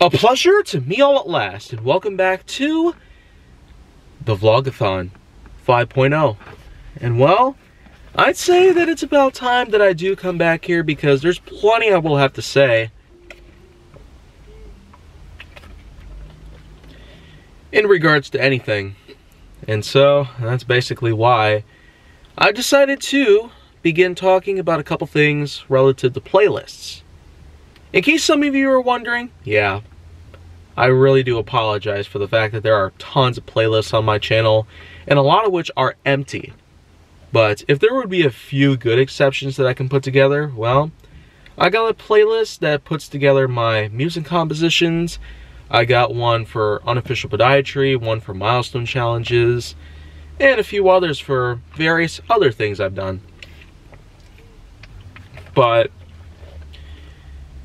A pleasure to me all at last, and welcome back to the Vlogathon 5.0. And well, I'd say that it's about time that I do come back here because there's plenty I will have to say. In regards to anything. And so, that's basically why I decided to begin talking about a couple things relative to playlists. In case some of you are wondering, yeah, I really do apologize for the fact that there are tons of playlists on my channel, and a lot of which are empty. But if there would be a few good exceptions that I can put together, well, I got a playlist that puts together my music compositions. I got one for unofficial podiatry, one for milestone challenges, and a few others for various other things I've done. But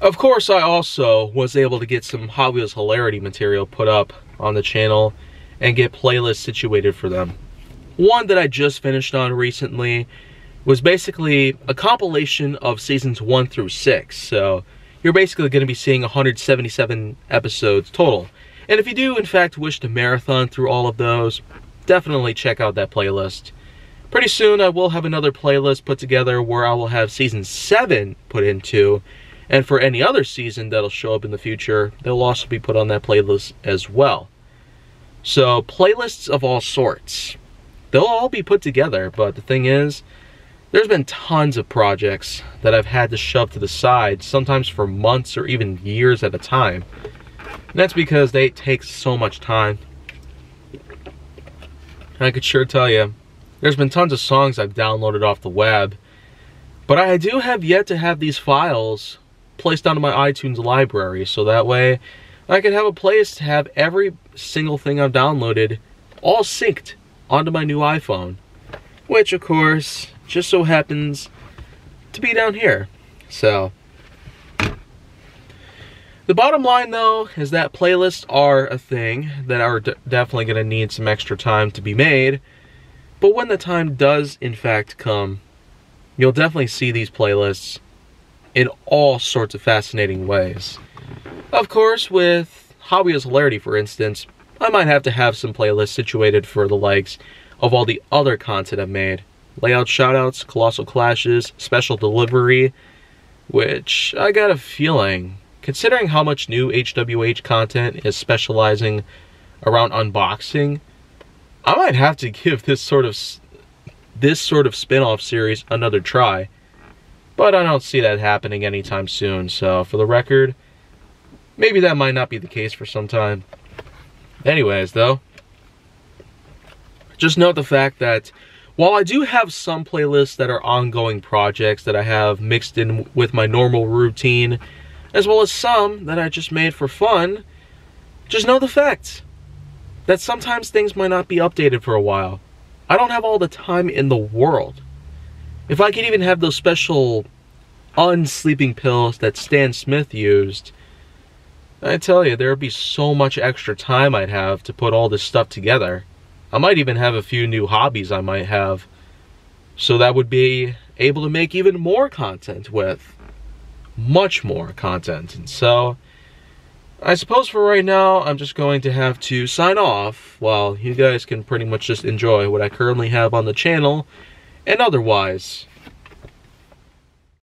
of course, I also was able to get some Hot Wheels hilarity material put up on the channel and get playlists situated for them. One that I just finished on recently was basically a compilation of seasons 1 through 6. So you're basically going to be seeing 177 episodes total. And if you do, in fact, wish to marathon through all of those, definitely check out that playlist. Pretty soon, I will have another playlist put together where I will have season 7 put into and for any other season that'll show up in the future, they'll also be put on that playlist as well. So, playlists of all sorts. They'll all be put together, but the thing is, there's been tons of projects that I've had to shove to the side, sometimes for months or even years at a time. And that's because they take so much time. I could sure tell you, there's been tons of songs I've downloaded off the web, but I do have yet to have these files placed onto my iTunes library so that way I can have a place to have every single thing I've downloaded all synced onto my new iPhone. Which, of course, just so happens to be down here. So, the bottom line though is that playlists are a thing that are definitely going to need some extra time to be made. But when the time does in fact come, you'll definitely see these playlists in all sorts of fascinating ways. Of course, with Wheels Hilarity, for instance, I might have to have some playlists situated for the likes of all the other content I've made. Layout shoutouts, Colossal Clashes, Special Delivery, which I got a feeling, considering how much new HWH content is specializing around unboxing, I might have to give this sort of this sort of spin-off series another try. But I don't see that happening anytime soon, so for the record, maybe that might not be the case for some time. Anyways, though, just note the fact that while I do have some playlists that are ongoing projects that I have mixed in with my normal routine, as well as some that I just made for fun, just know the fact that sometimes things might not be updated for a while. I don't have all the time in the world. If I could even have those special unsleeping pills that Stan Smith used, I tell you, there would be so much extra time I'd have to put all this stuff together. I might even have a few new hobbies I might have. So that would be able to make even more content with. Much more content. And so, I suppose for right now, I'm just going to have to sign off while you guys can pretty much just enjoy what I currently have on the channel and otherwise.